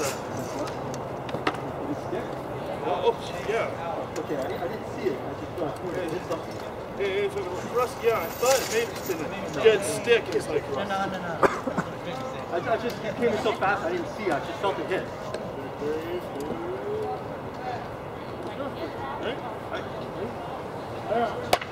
that? Oh, yeah. Okay, I, I didn't see it. I just thought, okay, is it something? If it was rust, yeah, I it maybe stick. No, no, no, no. I, just it came in so fast, I didn't see it. I just felt it hit. Right? I, I,